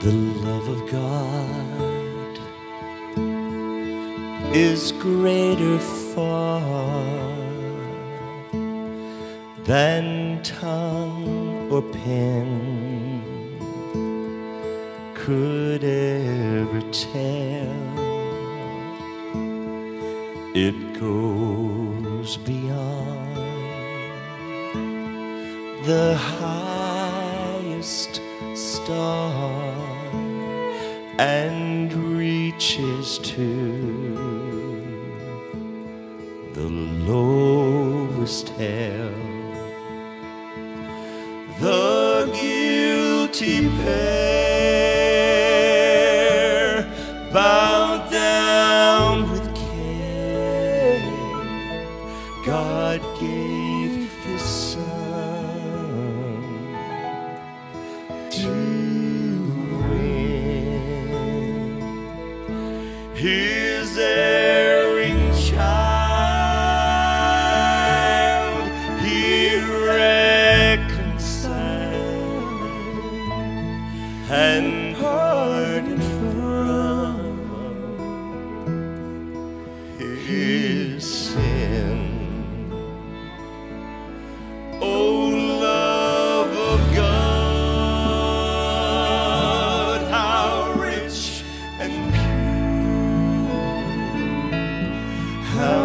The love of God is greater far than tongue or pen could ever tell. It goes beyond the highest star and reaches to the lowest hell. The guilty pair bowed down with care. God gave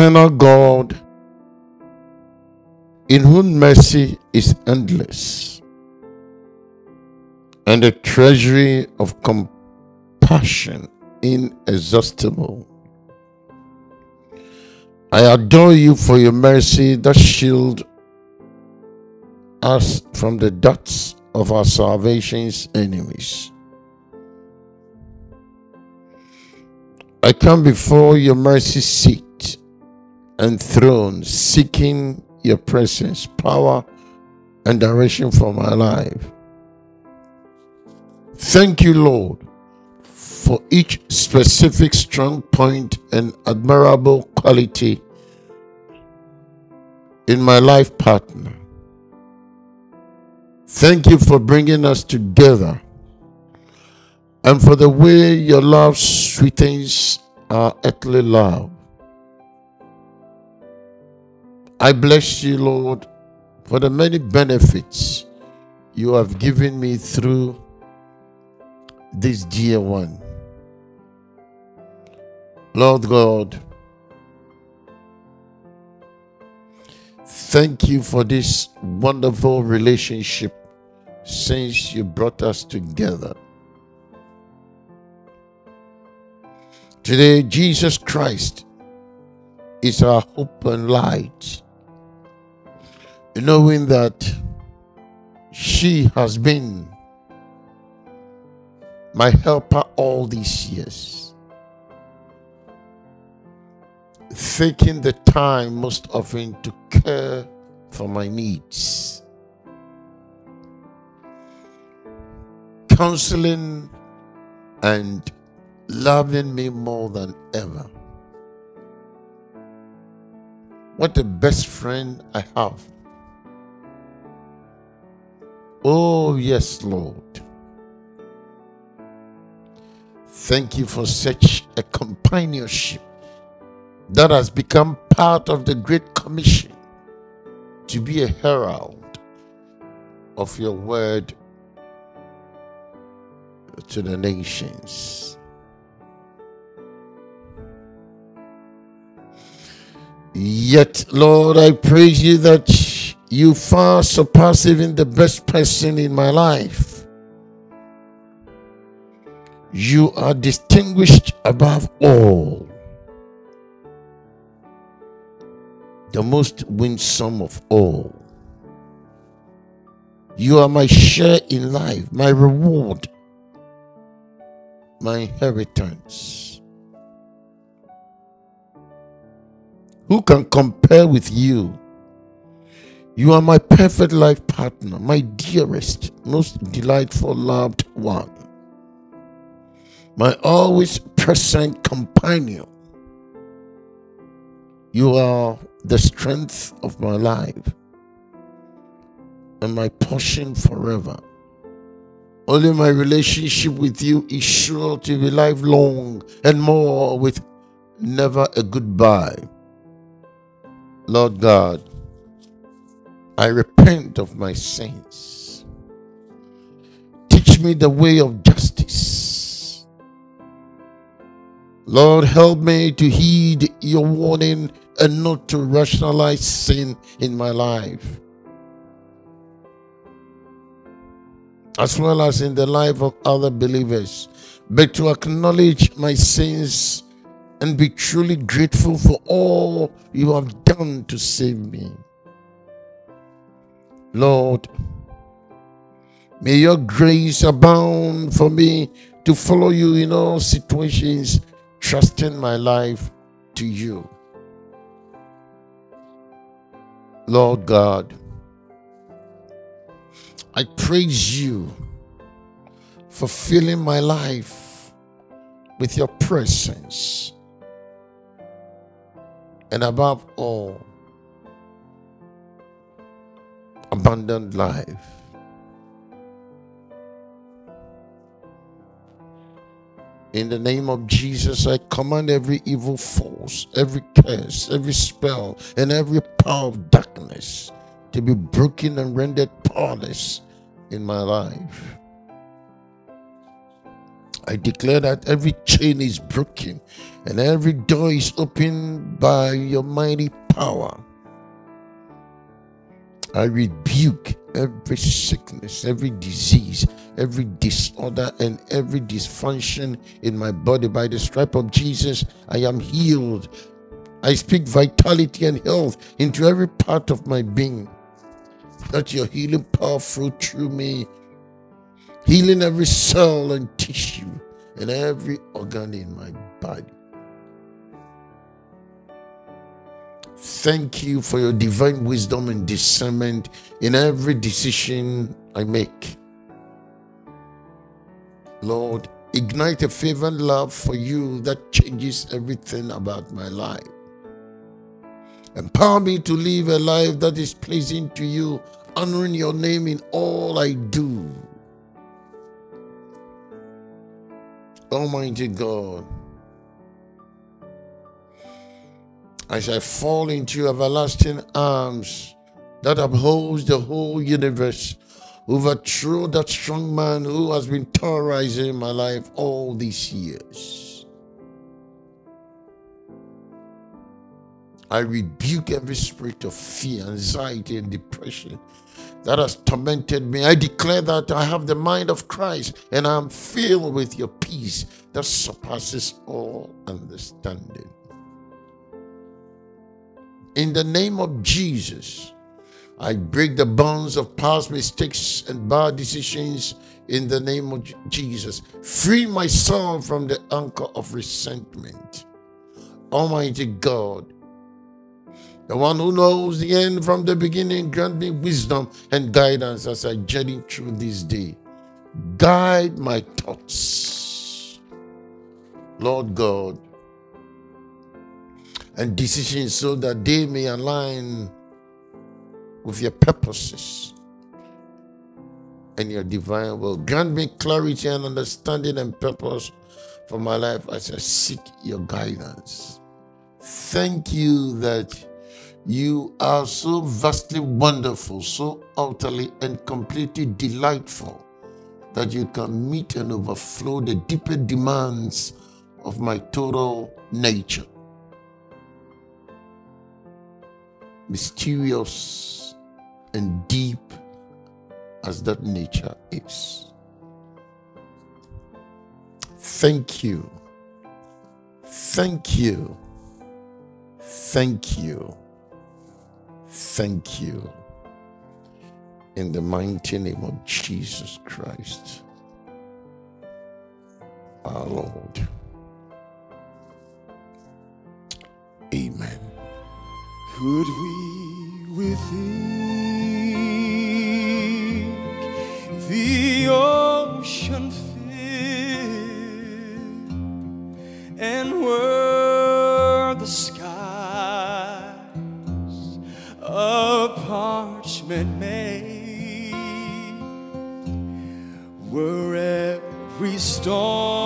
Eternal God, in whom mercy is endless, and a treasury of compassion inexhaustible. I adore you for your mercy that shield us from the darts of our salvation's enemies. I come before your mercy seat and throne, seeking your presence, power, and direction for my life. Thank you, Lord, for each specific strong point and admirable quality in my life partner. Thank you for bringing us together and for the way your love sweetens our earthly love. I bless you, Lord, for the many benefits you have given me through this dear one. Lord God, thank you for this wonderful relationship since you brought us together. Today, Jesus Christ is our hope and light, knowing that she has been my helper all these years, taking the time most often to care for my needs, counseling and loving me more than ever. What a best friend I have. Oh, yes, Lord. Thank you for such a companionship that has become part of the Great Commission to be a herald of your word to the nations. Yet, Lord, I praise you that you far surpass even the best person in my life. You are distinguished above all. the most winsome of all. You are my share in life, my reward, my inheritance. Who can compare with you? You are my perfect life partner, my dearest, most delightful, loved one, my always present companion. You are the strength of my life and my portion forever. Only my relationship with you is sure to be lifelong and more with never a goodbye. Lord God, I repent of my sins. Teach me the way of justice. Lord, help me to heed your warning and not to rationalize sin in my life. As well as in the life of other believers, but to acknowledge my sins and be truly grateful for all you have done to save me. Lord, may your grace abound for me to follow you in all situations, trusting my life to you. Lord God, I praise you for filling my life with your presence. And above all, abundant life. In the name of Jesus, I command every evil force, every curse, every spell, and every power of darkness to be broken and rendered powerless in my life. I declare that every chain is broken and every door is opened by your mighty power. I rebuke every sickness, every disease, every disorder, and every dysfunction in my body. By the stripe of Jesus, I am healed. I speak vitality and health into every part of my being. Let your healing power flow through me, healing every cell and tissue and every organ in my body. Thank you for your divine wisdom and discernment in every decision I make. Lord, ignite a fervent love for you that changes everything about my life. Empower me to live a life that is pleasing to you, honoring your name in all I do. Oh Almighty God, as I fall into everlasting arms that upholds the whole universe, overthrow that strong man who has been terrorizing my life all these years. I rebuke every spirit of fear, anxiety, and depression that has tormented me. I declare that I have the mind of Christ and I am filled with your peace that surpasses all understanding. In the name of Jesus, I break the bonds of past mistakes and bad decisions in the name of Jesus. Free my soul from the anchor of resentment. Almighty God, the one who knows the end from the beginning, grant me wisdom and guidance as I journey through this day. Guide my thoughts, Lord God, and decisions so that they may align with your purposes and your divine will. Grant me clarity and understanding and purpose for my life as I seek your guidance. Thank you that you are so vastly wonderful, so utterly and completely delightful that you can meet and overflow the deeper demands of my total nature. mysterious and deep as that nature is. Thank you. Thank you. Thank you thank you in the mighty name of Jesus Christ, our Lord. Amen. Could we with thee? parchment made. Where every storm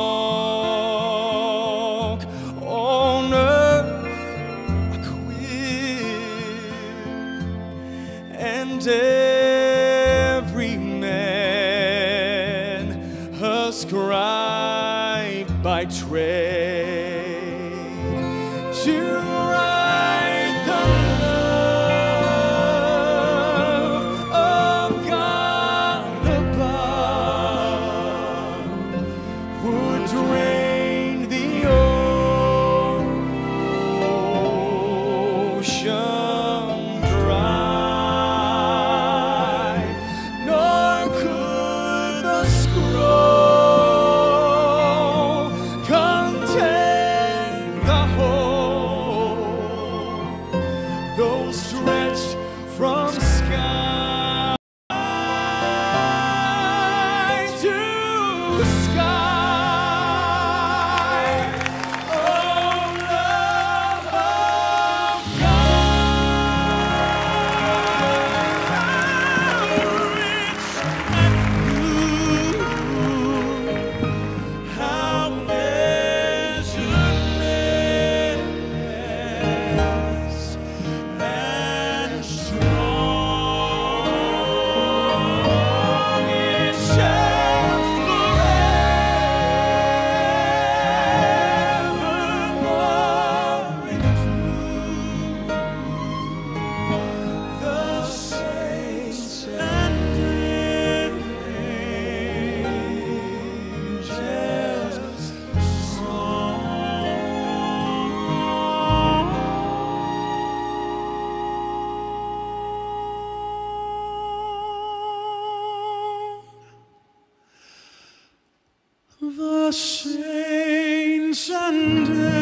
the saints and